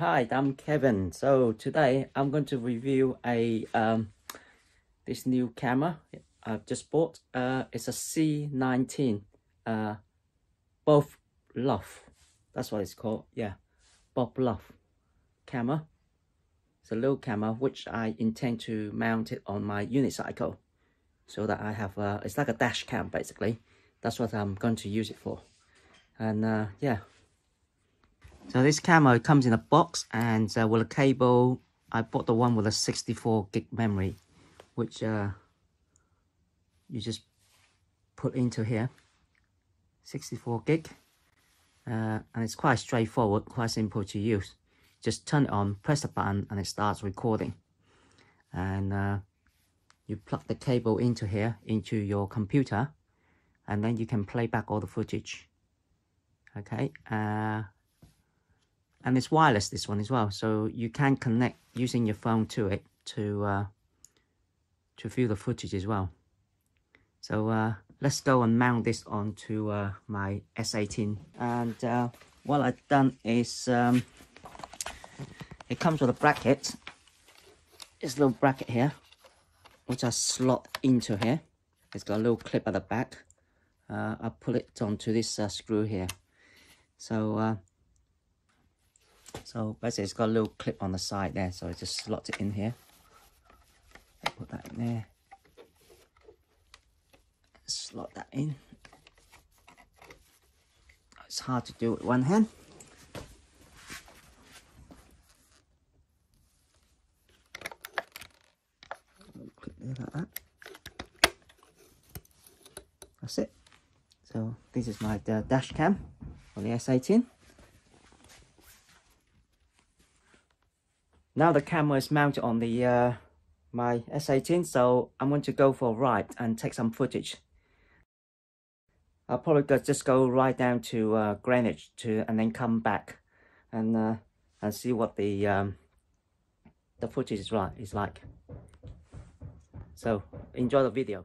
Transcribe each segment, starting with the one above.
hi, I'm Kevin. So today I'm going to review a um, this new camera I've just bought. Uh, it's a C19 uh, Bob Love. That's what it's called. Yeah, BOBLOV camera. It's a little camera which I intend to mount it on my unicycle so that I have uh, it's like a dash cam basically. That's what I'm going to use it for. And uh, yeah, so this camera comes in a box and uh, with a cable. I bought the one with a 64 gig memory, which uh, you just put into here. 64 gig. Uh, and it's quite straightforward, quite simple to use. Just turn it on, press the button, and it starts recording. And uh, you plug the cable into here, into your computer, and then you can play back all the footage. Okay, uh, and it's wireless this one as well. So you can connect using your phone to it to uh, to view the footage as well. So uh, let's go and mount this onto uh, my S18 and uh, what I've done is um, it comes with a bracket. This little bracket here which I slot into here. It's got a little clip at the back. Uh, I pull it onto this uh, screw here. So so basically it's got a little clip on the side there, so I just slot it in here. Put that in there. Slot that in. It's hard to do with one hand. That. That's it. So this is my uh, dash cam on the S18. Now the camera is mounted on the uh, my S18, so I'm going to go for a ride and take some footage. I'll probably just go right down to uh, Greenwich to and then come back and uh, and see what the um, the footage is is like. So enjoy the video.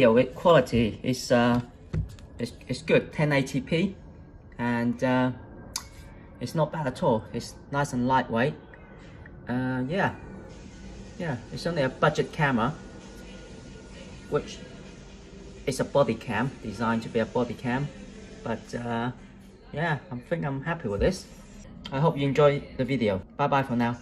Video quality is uh, it's, it's good 1080p and uh, it's not bad at all. It's nice and lightweight. Uh, yeah. Yeah it's only a budget camera which is a body cam designed to be a body cam but uh, yeah I think I'm happy with this. I hope you enjoy the video. Bye bye for now